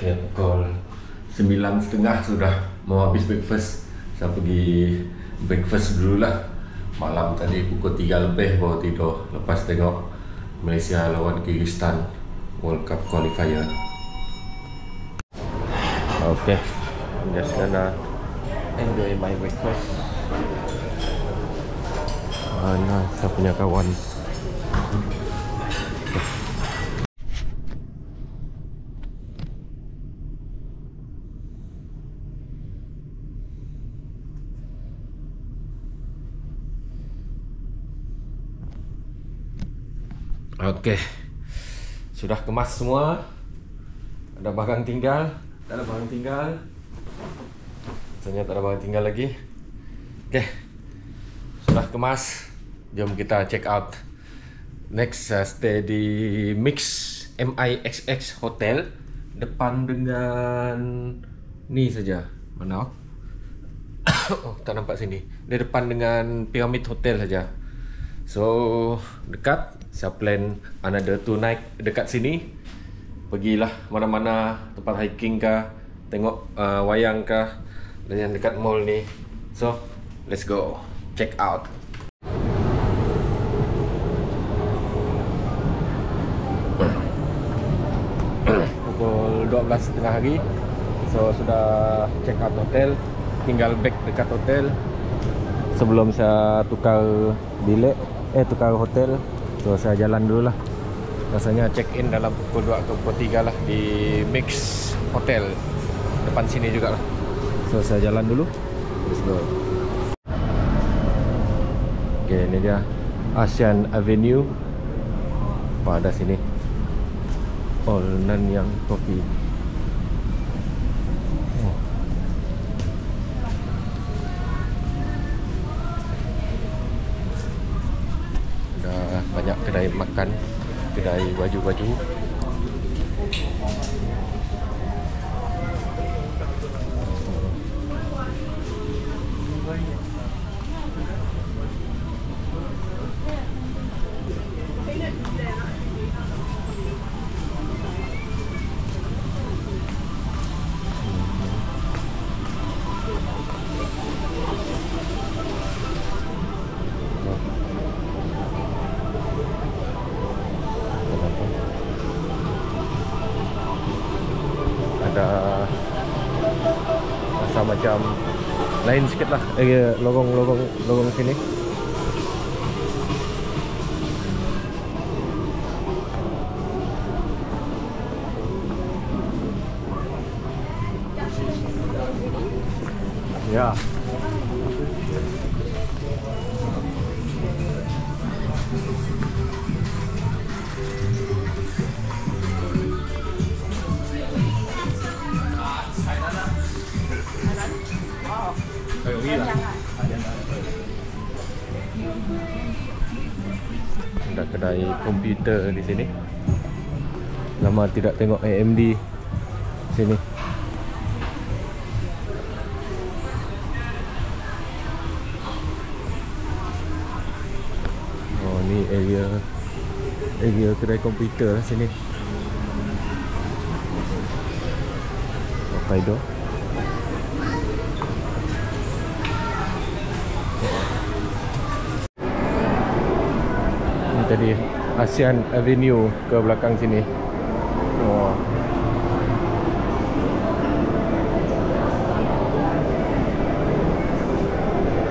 Okay, pukul sembilan setengah sudah mau habis breakfast. Saya pergi breakfast dulu lah. Malam tadi pukul tiga lebih baru tidur. Lepas tengok Malaysia lawan Kyrgyzstan World Cup qualifier. Okay, I'm just gonna enjoy my breakfast. Mana saya punya kawan? Okey. Sudah kemas semua. Ada barang tinggal. Tak ada barang tinggal. Rasanya tak ada barang tinggal lagi. Okey. Sudah kemas. Jom kita check out. Next uh, stay di Mix MIXX Hotel depan dengan ni saja. Mana? oh, tak nampak sini. Di depan dengan Pyramid Hotel saja. So dekat saya plan another two night dekat sini. Pergilah mana-mana tempat hiking kah Tengok uh, wayang kah Dan yang dekat mall ni. So let's go. Check out. Pukul 12.30 hari. So sudah check out hotel. Tinggal back dekat hotel. Sebelum saya tukar bilik Eh tukar hotel. So saya jalan dulu lah Rasanya check in dalam pukul 2 atau pukul 3 lah Di Mix Hotel. Depan sini juga lah So saya jalan dulu. Let's go. Okay ini dia. Asian Avenue. Pada sini All Nanyang Coffee Kedai baju-baju ada macam lain sikit lah area lorong-lorong lorong sini Yeah. Kedai komputer di sini. Lama tidak tengok AMD sini. Oh ni area area kedai komputer lah sini. Hokkaido Ni tadi ASEAN Avenue ke belakang sini. Oh.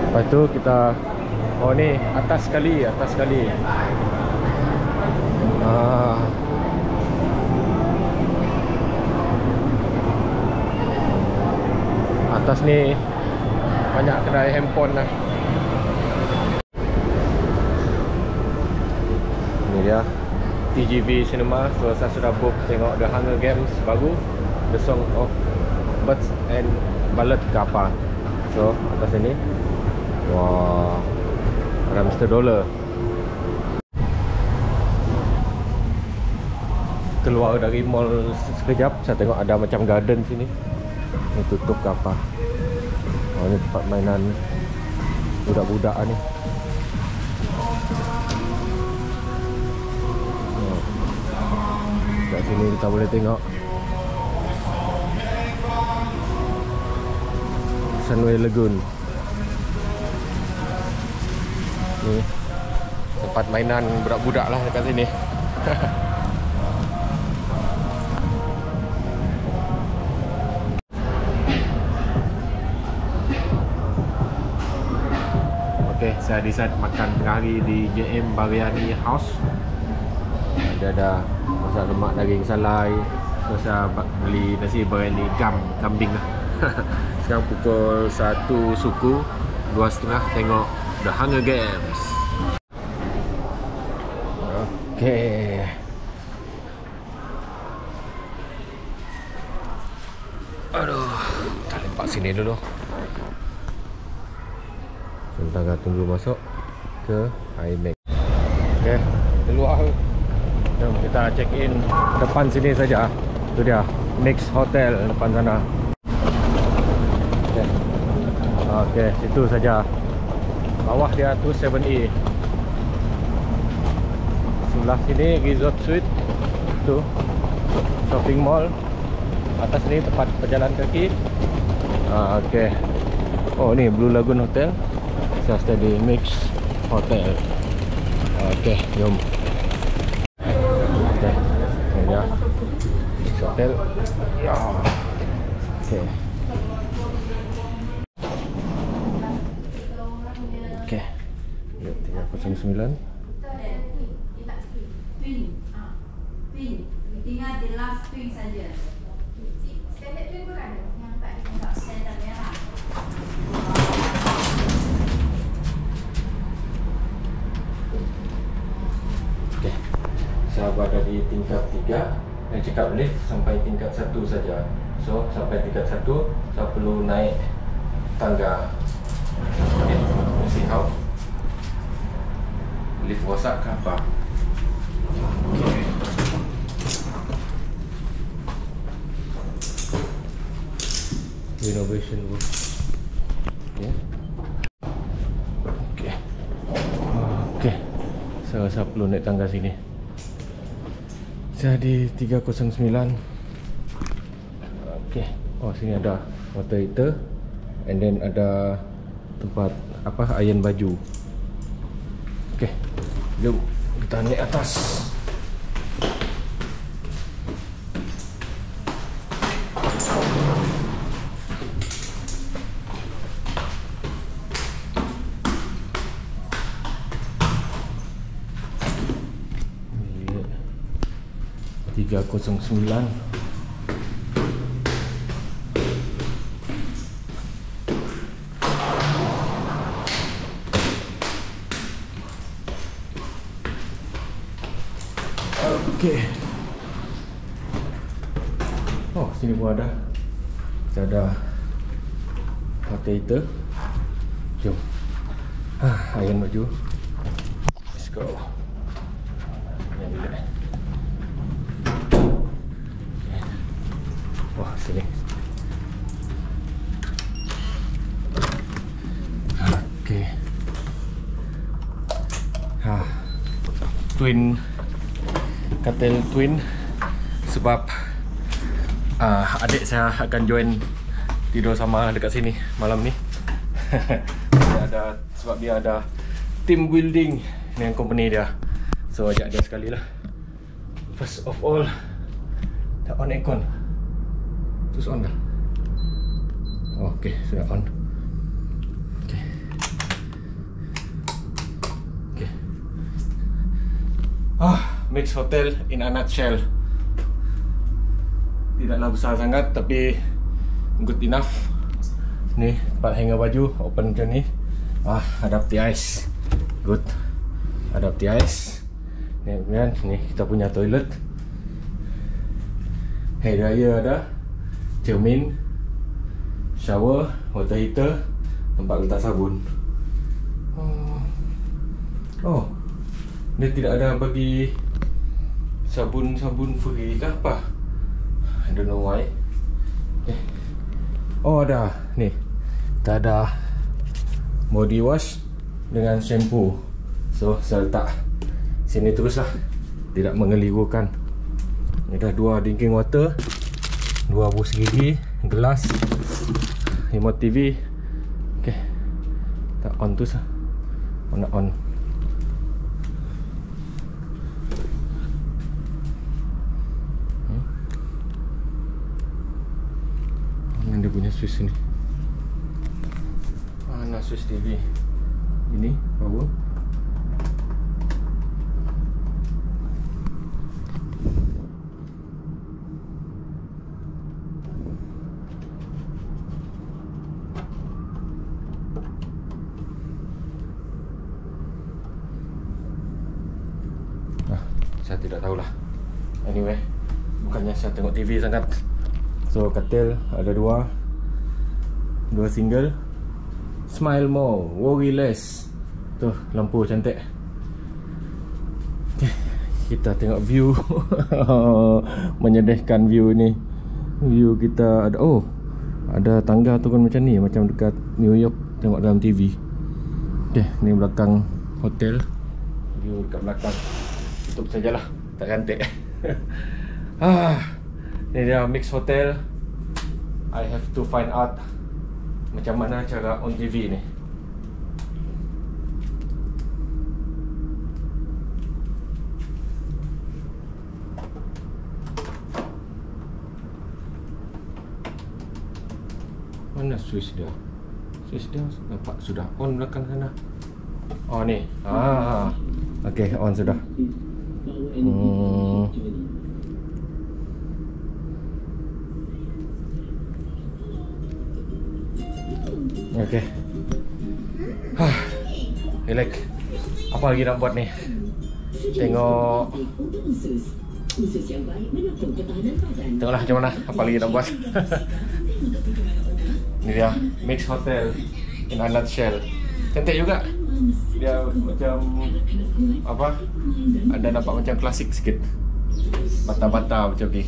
Lepas tu kita Oh ni atas sekali, atas sekali. Ah. Atas ni banyak kedai handphone lah. Ni dia TGV Cinema So saya sudah book tengok The Hunger Games baru The Song of Birds and Ballad ke apa So atas sini Wah Ada Mr. Dollar. Keluar dari mall sekejap Saya tengok ada macam garden sini. Ni tutup ke apa Oh ni tempat mainan Budak-budak ni kat sini kita boleh tengok. Sunway Lagoon. Ni. Tempat mainan budak-budak lah dekat sini. Okay, saya decide makan tengah hari di JM Bariani House. Dia ada masak lemak daging salai. Ba- beli nasi biryani gam kambing lah. Sekarang pukul 1 suku, 2.30 tengok The Hunger Games. Okay. Aduh, kita lepak sini dulu. Sementara tunggu masuk ke IMAX. Okay, keluar. Jom kita check in depan sini saja. Itu dia, Mix Hotel depan sana. Okay. Okay, situ saja. Bawah dia tu 7E. Sebelah sini Resort Suite. Tu shopping mall. Atas ni tempat berjalan kaki. Ah, okay. Oh ni Blue Lagoon Hotel. Saya stay di Mix Hotel. Okay, jom. Okay, ni dia. Mix Hotel. Ya. Okay. Okay. Ya, 309. Twin. Ah. Twin. Tinggal the last twin saja. Standard pun ada. Yang tak ada tak standard merah. Okay. Saya berada di tingkat 3 Yang cakap lift sampai tingkat 1 saja. So sampai tingkat 1 Saya perlu naik tangga. Okay, let's see how. Lift rosak ke apa Okay. Renovation work. Okay. Okay. Saya rasa perlu naik tangga sini Saya di 309 Okay Oh sini ada water heater And then ada Tempat Apa Iron baju. Okay Jom Kita naik atas Okey. Oh, sini pun ada. Kita ada heater. Jom. Ha, iron baju. Let's go. Yang bila. Okay. Wah, sini. Okey. Ha. Twin katil twin sebab uh, adik saya akan join tidur sama dekat sini malam ni. dia ada sebab dia ada team building dengan company dia. So ajak dia sekali lah. First of all, dah on aircon. Terus on dah. Oh, okay, sudah on. Okay. Okay. Mix Hotel in a nutshell. Tidaklah besar sangat tapi good enough. Ni tempat hanger baju open macam ni. Ah, ada peti ais. Good. Ada peti ais. Ni kemudian ni kita punya toilet. Hair dryer ada. Cermin. Shower, water heater, tempat letak sabun. Oh. Oh, dia tidak ada bagi sabun-sabun free ke apa? I don't know why. Okay. Oh ada, ni. Kita ada body wash dengan shampoo. So saya letak sini terus lah. Tidak mengelirukan. Ni dah dua drinking water, dua bus gigi, gelas, remote TV, Tak on tu sah. On on. Mana punya switch ni? Mana switch TV? Ini power. Ah, saya tidak tahulah. Anyway, bukannya saya tengok TV sangat. So katil ada dua. Dua single. Smile more, worry less. Tu lampu cantik. Okay, kita tengok view. Menyedihkan view ni. View kita ada oh, ada tangga tu kan macam ni, macam dekat New York tengok dalam TV. Okay, ni belakang hotel. View dekat belakang. Tutup sajalah. Tak cantik. ah, ni dia mix hotel. I have to find out macam mana cara on TV ni. Mana switch dia? Switch dia nampak sudah on belakang sana. Oh ni. Ah. Okey, on sudah. Hmm. Okey. Hah. Relax. Apa lagi nak buat ni? Tengok Tengoklah macam mana Apa lagi nak buat Ni dia Mix Hotel In a nutshell Cantik juga Dia macam Apa Ada nampak macam klasik sikit Bata-bata macam ni